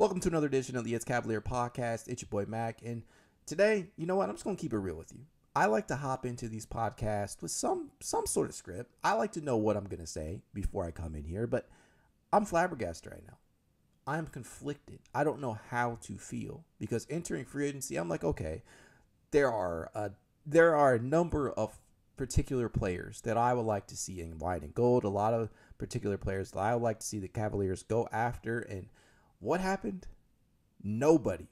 Welcome to another edition of the It's Cavalier podcast. It's your boy Mac, and today, you know what? I'm just gonna keep it real with you. I like to hop into these podcasts with some some sort of script. I like to know what I'm gonna say before I come in here, but I'm flabbergasted right now. I am conflicted. I don't know how to feel because entering free agency, I'm like, okay, there are a there are a number of particular players that I would like to see in white and gold. A lot of particular players that I would like to see the Cavaliers go after. And what happened? Nobody,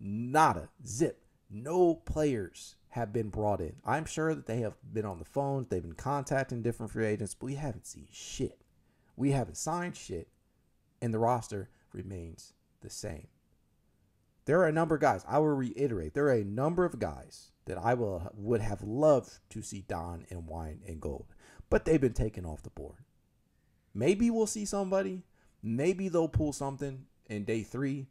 nada, zip, no players have been brought in. I'm sure that they have been on the phones, they've been contacting different free agents, but we haven't seen shit. We haven't signed shit, and the roster remains the same. There are a number of guys, I will reiterate, there are a number of guys that I will would have loved to see Don and Wine and Gold, but they've been taken off the board. Maybe we'll see somebody, maybe they'll pull something in day three,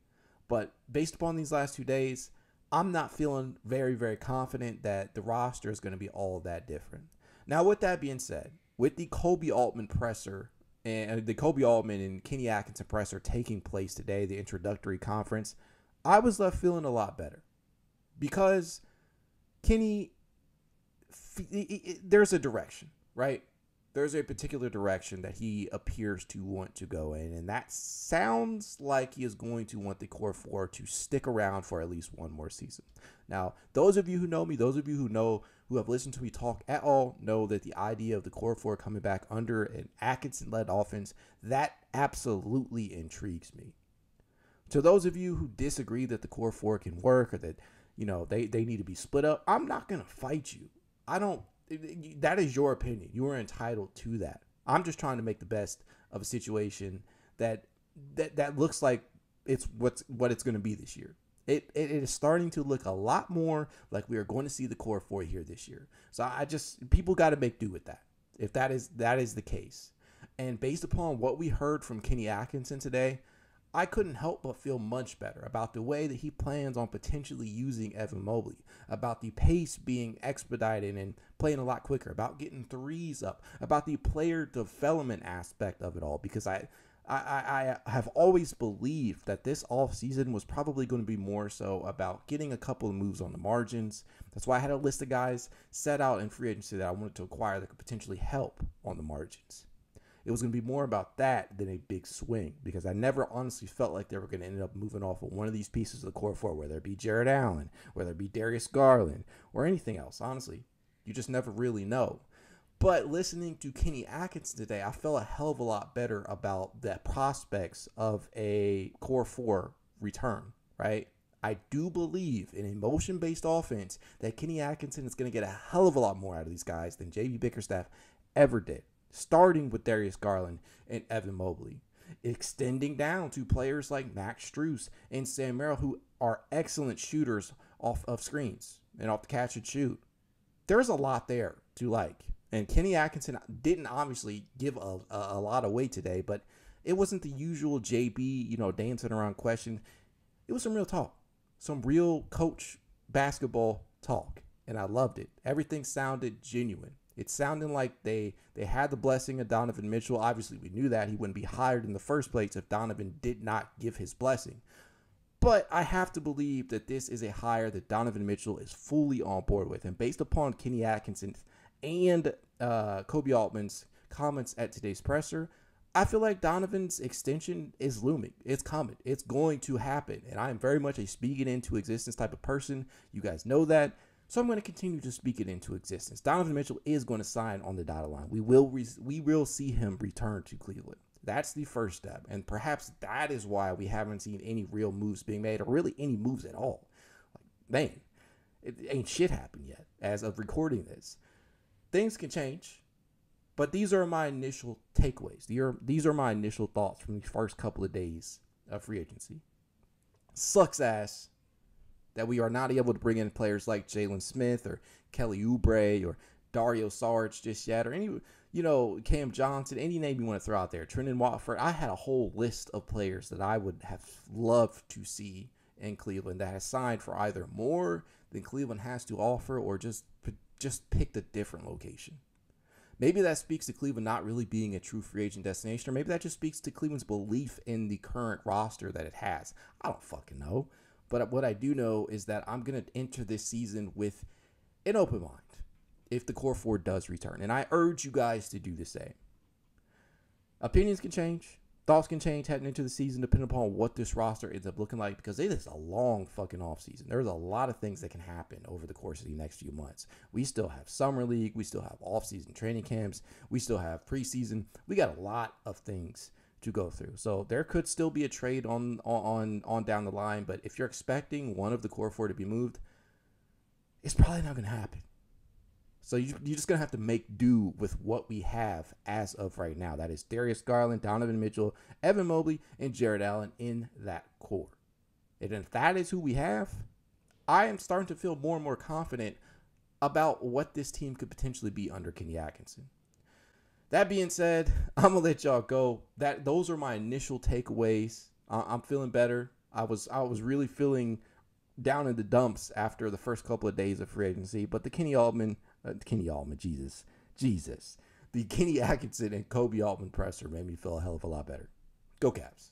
but based upon these last two days, I'm not feeling very, very confident that the roster is going to be all that different. Now, with that being said, with the Koby Altman presser and uh, the Koby Altman and Kenny Atkinson presser taking place today, the introductory conference, I was left feeling a lot better because Kenny, there's a direction, right? There's a particular direction that he appears to want to go in, and that sounds like he is going to want the core four to stick around for at least one more season. Now, those of you who know me, those of you who know who have listened to me talk at all, know that the idea of the core four coming back under an Atkinson-led offense that absolutely intrigues me. To those of you who disagree that the core four can work or that you know they they need to be split up, I'm not gonna fight you. I don't. That is your opinion. You are entitled to that. I'm just trying to make the best of a situation that that that looks like it's what's what it's going to be this year. It, it is starting to look a lot more like we are going to see the core four here this year. So I just people got to make do with that. If that is that is the case, and based upon what we heard from Kenny Atkinson today, I couldn't help but feel much better about the way that he plans on potentially using Evan Mobley, about the pace being expedited and playing a lot quicker, about getting threes up, about the player development aspect of it all. Because I, I, I have always believed that this offseason was probably going to be more so about getting a couple of moves on the margins. That's why I had a list of guys set out in free agency that I wanted to acquire that could potentially help on the margins. It was going to be more about that than a big swing because I never honestly felt like they were going to end up moving off of one of these pieces of the core four, whether it be Jarrett Allen, whether it be Darius Garland, or anything else. Honestly, you just never really know. But listening to Kenny Atkinson today, I felt a hell of a lot better about the prospects of a core four return, right? I do believe in a motion based offense that Kenny Atkinson is going to get a hell of a lot more out of these guys than JB Bickerstaff ever did starting with Darius Garland and Evan Mobley, extending down to players like Max Strus and Sam Merrill, who are excellent shooters off of screens and off the catch and shoot. There's a lot there to like. And Kenny Atkinson didn't obviously give a, a, a lot away today, but it wasn't the usual JB, you know, dancing around question. It was some real talk, some real coach basketball talk. And I loved it. Everything sounded genuine. It sounded like they they had the blessing of Donovan Mitchell. Obviously, we knew that he wouldn't be hired in the first place if Donovan did not give his blessing. But I have to believe that this is a hire that Donovan Mitchell is fully on board with. And based upon Kenny Atkinson and uh, Koby Altman's comments at today's presser, I feel like Donovan's extension is looming. It's coming. It's going to happen. And I am very much a speak it into existence type of person. You guys know that. So I'm going to continue to speak it into existence. Donovan Mitchell is going to sign on the dotted line. We will re- we will see him return to Cleveland. That's the first step, and perhaps that is why we haven't seen any real moves being made, or really any moves at all. Like, man, it ain't shit happened yet. As of recording this, things can change, but these are my initial takeaways. These are these are my initial thoughts from the first couple of days of free agency. Sucks ass that we are not able to bring in players like Jalen Smith or Kelly Oubre or Dario Saric just yet, or any, you know, Cam Johnson, any name you want to throw out there, Trendon Watford. I had a whole list of players that I would have loved to see in Cleveland that has signed for either more than Cleveland has to offer or just just picked a different location. Maybe that speaks to Cleveland not really being a true free agent destination, or maybe that just speaks to Cleveland's belief in the current roster that it has. I don't fucking know. But what I do know is that I'm going to enter this season with an open mind if the core four does return. And I urge you guys to do the same. Opinions can change. Thoughts can change heading into the season depending upon what this roster ends up looking like because it is a long fucking offseason. There's a lot of things that can happen over the course of the next few months. We still have summer league, we still have offseason training camps, we still have preseason. We got a lot of things to go through. So there could still be a trade on on on down the line, but if you're expecting one of the core four to be moved, it's probably not going to happen. So you, you're just going to have to make do with what we have as of right now. That is Darius Garland, Donovan Mitchell, Evan Mobley, and Jarrett Allen in that core. And if that is who we have, I am starting to feel more and more confident about what this team could potentially be under Kenny Atkinson. That being said, I'm gonna let y'all go. That those are my initial takeaways. Uh, I'm feeling better. I was I was really feeling down in the dumps after the first couple of days of free agency. But the Kenny Altman, uh, Kenny Altman, Jesus, Jesus, the Kenny Atkinson and Koby Altman presser made me feel a hell of a lot better. Go Cavs.